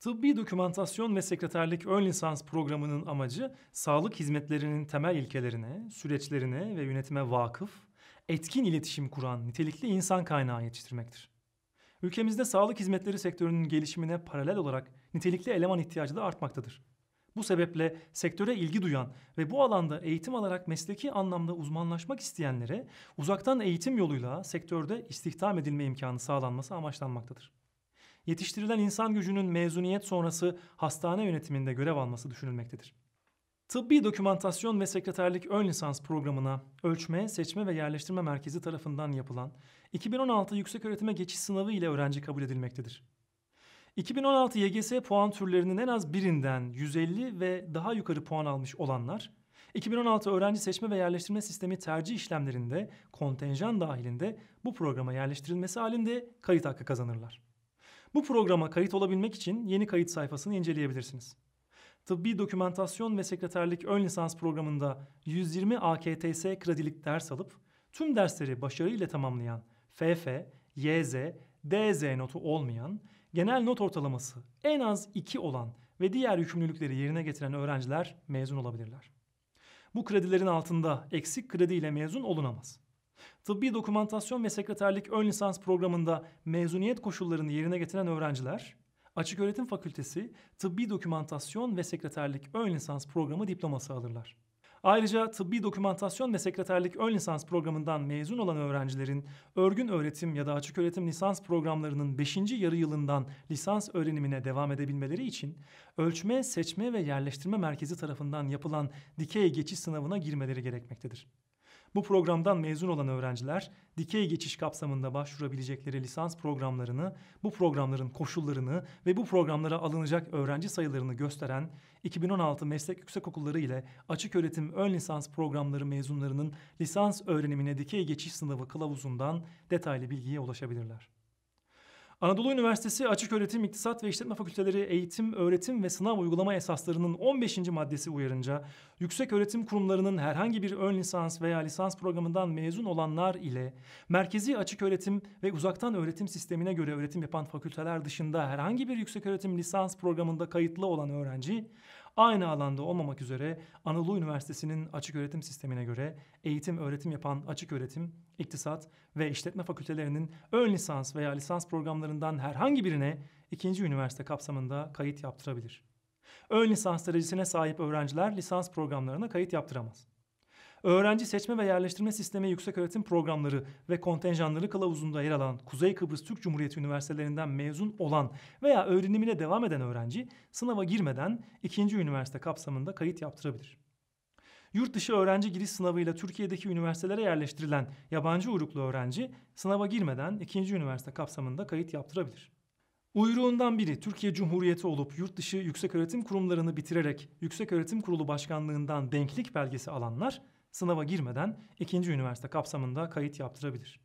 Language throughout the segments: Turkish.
Tıbbi dokümantasyon ve sekreterlik ön lisans programının amacı sağlık hizmetlerinin temel ilkelerine, süreçlerine ve yönetime vakıf, etkin iletişim kuran nitelikli insan kaynağı yetiştirmektir. Ülkemizde sağlık hizmetleri sektörünün gelişimine paralel olarak nitelikli eleman ihtiyacı da artmaktadır. Bu sebeple sektöre ilgi duyan ve bu alanda eğitim alarak mesleki anlamda uzmanlaşmak isteyenlere uzaktan eğitim yoluyla sektörde istihdam edilme imkanı sağlanması amaçlanmaktadır. Yetiştirilen insan gücünün mezuniyet sonrası hastane yönetiminde görev alması düşünülmektedir. Tıbbi dokümantasyon ve sekreterlik ön lisans programına ölçme, seçme ve yerleştirme merkezi tarafından yapılan 2016 yükseköğretime geçiş sınavı ile öğrenci kabul edilmektedir. 2016 YGS puan türlerinin en az birinden 150 ve daha yukarı puan almış olanlar, 2016 öğrenci seçme ve yerleştirme sistemi tercih işlemlerinde kontenjan dahilinde bu programa yerleştirilmesi halinde kayıt hakkı kazanırlar. Bu programa kayıt olabilmek için yeni kayıt sayfasını inceleyebilirsiniz. Tıbbi dokümantasyon ve sekreterlik ön lisans programında 120 AKTS kredilik ders alıp tüm dersleri başarıyla tamamlayan FF, YZ, DZ notu olmayan, genel not ortalaması en az 2 olan ve diğer yükümlülükleri yerine getiren öğrenciler mezun olabilirler. Bu kredilerin altında eksik kredi ile mezun olunamaz. Tıbbi dokümantasyon ve sekreterlik ön lisans programında mezuniyet koşullarını yerine getiren öğrenciler, Açık Öğretim Fakültesi Tıbbi Dokümantasyon ve Sekreterlik Ön Lisans Programı diploması alırlar. Ayrıca tıbbi dokümantasyon ve sekreterlik ön lisans programından mezun olan öğrencilerin örgün öğretim ya da açık öğretim lisans programlarının 5. yarı yılından lisans öğrenimine devam edebilmeleri için ölçme, seçme ve yerleştirme merkezi tarafından yapılan dikey geçiş sınavına girmeleri gerekmektedir. Bu programdan mezun olan öğrenciler dikey geçiş kapsamında başvurabilecekleri lisans programlarını, bu programların koşullarını ve bu programlara alınacak öğrenci sayılarını gösteren 2016 meslek yüksekokulları ile açık öğretim ön lisans programları mezunlarının lisans öğrenimine dikey geçiş sınavı kılavuzundan detaylı bilgiye ulaşabilirler. Anadolu Üniversitesi Açık Öğretim İktisat ve İşletme Fakülteleri eğitim, öğretim ve sınav uygulama esaslarının 15. maddesi uyarınca yüksek öğretim kurumlarının herhangi bir ön lisans veya lisans programından mezun olanlar ile merkezi açık öğretim ve uzaktan öğretim sistemine göre öğretim yapan fakülteler dışında herhangi bir yüksek öğretim lisans programında kayıtlı olan öğrenci aynı alanda olmamak üzere Anadolu Üniversitesi'nin açık öğretim sistemine göre eğitim öğretim yapan açık öğretim, iktisat ve işletme fakültelerinin ön lisans veya lisans programlarından herhangi birine ikinci üniversite kapsamında kayıt yaptırabilir. Ön lisans derecesine sahip öğrenciler lisans programlarına kayıt yaptıramaz. Öğrenci seçme ve yerleştirme sistemi yükseköğretim programları ve kontenjanları kılavuzunda yer alan Kuzey Kıbrıs Türk Cumhuriyeti üniversitelerinden mezun olan veya öğrenimine devam eden öğrenci sınava girmeden ikinci üniversite kapsamında kayıt yaptırabilir. Yurt dışı öğrenci giriş sınavıyla Türkiye'deki üniversitelere yerleştirilen yabancı uyruklu öğrenci sınava girmeden ikinci üniversite kapsamında kayıt yaptırabilir. Uyruğundan biri Türkiye Cumhuriyeti olup yurt dışı yükseköğretim kurumlarını bitirerek Yükseköğretim Kurulu Başkanlığından denklik belgesi alanlar sınava girmeden ikinci üniversite kapsamında kayıt yaptırabilir.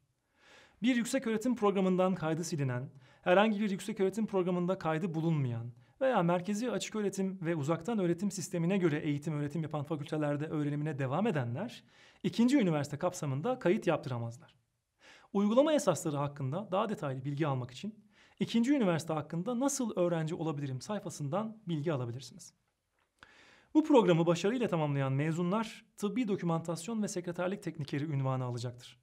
Bir yüksek öğretim programından kaydı silinen, herhangi bir yüksek öğretim programında kaydı bulunmayan veya merkezi açık öğretim ve uzaktan öğretim sistemine göre eğitim öğretim yapan fakültelerde öğrenimine devam edenler ikinci üniversite kapsamında kayıt yaptıramazlar. Uygulama esasları hakkında daha detaylı bilgi almak için ikinci üniversite hakkında nasıl öğrenci olabilirim sayfasından bilgi alabilirsiniz. Bu programı başarıyla tamamlayan mezunlar tıbbi dokümantasyon ve sekreterlik teknikeri ünvanı alacaktır.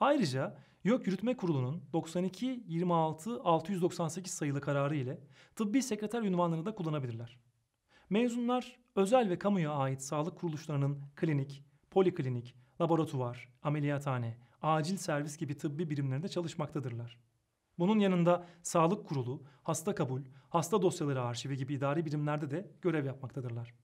Ayrıca YÖK Yürütme Kurulu'nun 92 26 698 sayılı kararı ile tıbbi sekreter ünvanını da kullanabilirler. Mezunlar özel ve kamuya ait sağlık kuruluşlarının klinik, poliklinik, laboratuvar, ameliyathane, acil servis gibi tıbbi birimlerinde çalışmaktadırlar. Bunun yanında sağlık kurulu, hasta kabul, hasta dosyaları arşivi gibi idari birimlerde de görev yapmaktadırlar.